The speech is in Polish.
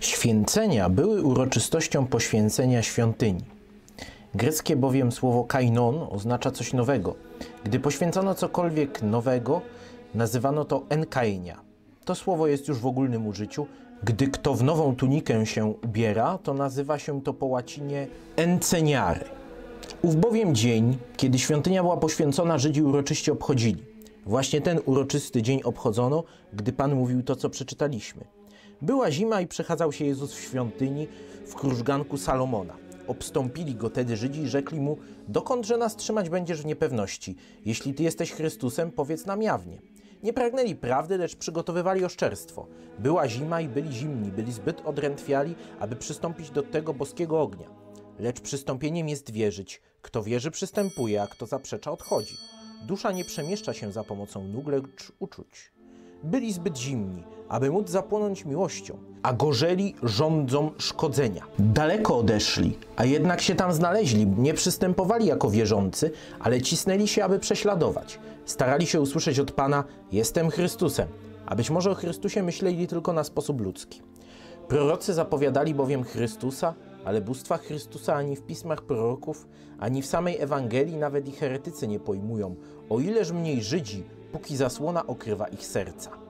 Święcenia były uroczystością poświęcenia świątyni. Greckie bowiem słowo kainon oznacza coś nowego. Gdy poświęcano cokolwiek nowego, nazywano to enkainia. To słowo jest już w ogólnym użyciu, gdy kto w nową tunikę się ubiera, to nazywa się to po łacinie enceniary. Ów bowiem dzień, kiedy świątynia była poświęcona, Żydzi uroczyście obchodzili. Właśnie ten uroczysty dzień obchodzono, gdy Pan mówił to, co przeczytaliśmy. Była zima i przechadzał się Jezus w świątyni w krużganku Salomona. Obstąpili go tedy Żydzi i rzekli mu, dokądże nas trzymać będziesz w niepewności? Jeśli Ty jesteś Chrystusem, powiedz nam jawnie. Nie pragnęli prawdy, lecz przygotowywali oszczerstwo. Była zima i byli zimni, byli zbyt odrętwiali, aby przystąpić do tego boskiego ognia. Lecz przystąpieniem jest wierzyć. Kto wierzy, przystępuje, a kto zaprzecza, odchodzi. Dusza nie przemieszcza się za pomocą nóg, lecz uczuć. Byli zbyt zimni, aby móc zapłonąć miłością, a gorzeli rządzą szkodzenia. Daleko odeszli, a jednak się tam znaleźli. Nie przystępowali jako wierzący, ale cisnęli się, aby prześladować. Starali się usłyszeć od Pana: Jestem Chrystusem, a być może o Chrystusie myśleli tylko na sposób ludzki. Prorocy zapowiadali bowiem Chrystusa, ale bóstwa Chrystusa ani w pismach proroków, ani w samej Ewangelii nawet i heretycy nie pojmują, o ileż mniej Żydzi, póki zasłona okrywa ich serca.